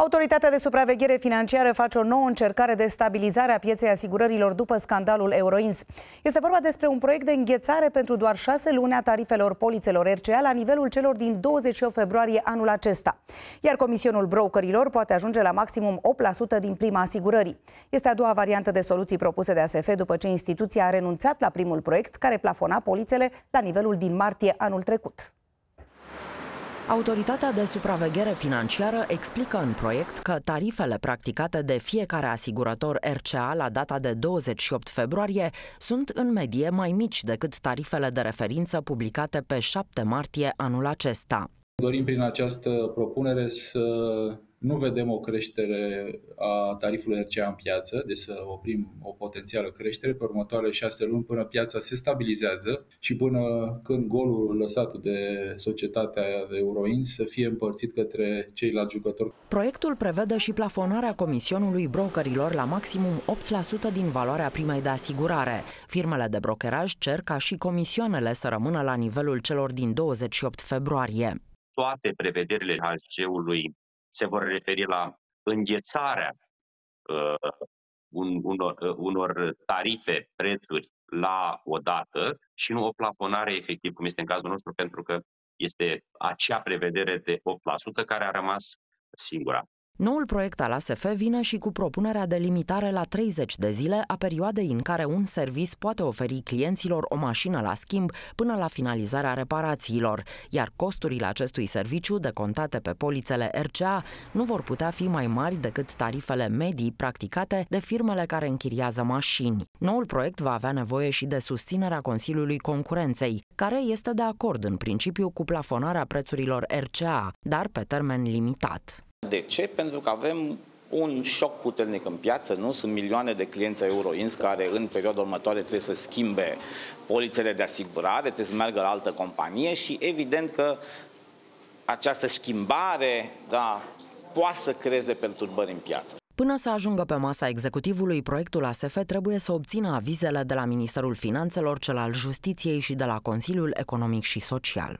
Autoritatea de supraveghere financiară face o nouă încercare de stabilizare a pieței asigurărilor după scandalul Euroins. Este vorba despre un proiect de înghețare pentru doar șase luni a tarifelor polițelor RCA la nivelul celor din 28 februarie anul acesta. Iar comisionul brokerilor poate ajunge la maximum 8% din prima asigurării. Este a doua variantă de soluții propuse de ASF după ce instituția a renunțat la primul proiect care plafona polițele la nivelul din martie anul trecut. Autoritatea de supraveghere financiară explică în proiect că tarifele practicate de fiecare asigurător RCA la data de 28 februarie sunt în medie mai mici decât tarifele de referință publicate pe 7 martie anul acesta. Dorim prin această propunere să nu vedem o creștere a tarifului RCA în piață, deci să oprim o potențială creștere pe următoarele șase luni până piața se stabilizează și până când golul lăsat de societatea Euroin să fie împărțit către ceilalți jucători. Proiectul prevede și plafonarea comisionului brokerilor la maximum 8% din valoarea primei de asigurare. Firmele de brokeraj cer ca și comisioanele să rămână la nivelul celor din 28 februarie toate prevederile HSC-ului se vor referi la înghețarea uh, un, unor, uh, unor tarife, prețuri la o dată și nu o plafonare efectiv, cum este în cazul nostru, pentru că este acea prevedere de 8% care a rămas singura. Noul proiect al ASF vine și cu propunerea de limitare la 30 de zile a perioadei în care un servis poate oferi clienților o mașină la schimb până la finalizarea reparațiilor, iar costurile acestui serviciu decontate pe polițele RCA nu vor putea fi mai mari decât tarifele medii practicate de firmele care închiriază mașini. Noul proiect va avea nevoie și de susținerea Consiliului Concurenței, care este de acord în principiu cu plafonarea prețurilor RCA, dar pe termen limitat. De ce? Pentru că avem un șoc puternic în piață, nu? Sunt milioane de clienți Euroins care în perioada următoare trebuie să schimbe polițele de asigurare, trebuie să meargă la altă companie și evident că această schimbare da, poate să creeze perturbări în piață. Până să ajungă pe masa executivului, proiectul ASF trebuie să obțină avizele de la Ministerul Finanțelor, cel al Justiției și de la Consiliul Economic și Social.